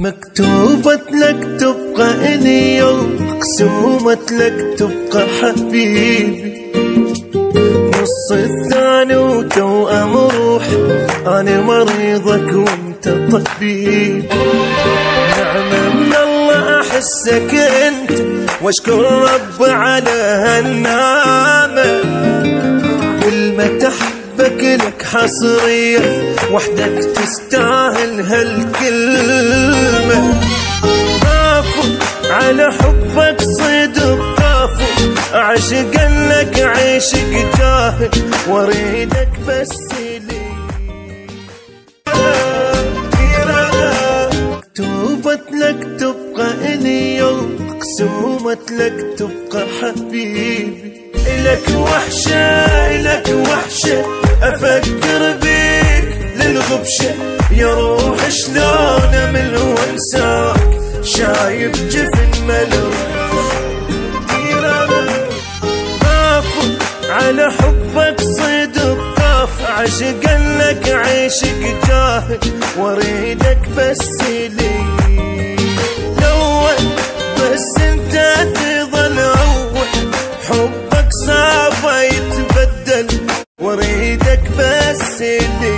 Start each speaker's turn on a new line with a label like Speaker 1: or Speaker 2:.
Speaker 1: مكتوبة لك تبقى إلي مقسومة لك تبقى حبيبي. نص الثاني وتوأم روح أنا مريضك وأنت طبيب. نعمة من الله أحسك أنت وأشكر رب على هالنعمة. حصرية وحدك تستاهل هالكلمة. كافو على حبك صدق كافو أعشق لك عيشك جاهل وأريدك بس لي مكتوبة لك تبقى إلي مقسومة لك تبقى حبيبي. إلك وحشة إلك وحشة. أفكر بيك للغبشة يا روح شلون أمل وأنساك؟ شايف جفن ملوك. خافوا على حبك صدق. خاف عشق لك عيشك جاهل. وأريدك بس لي. وريدك بس لي